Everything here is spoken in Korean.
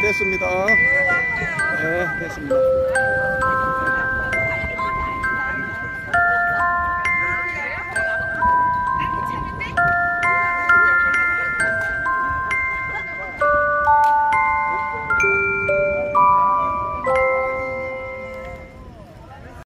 됐습니다. 네, 됐습니다.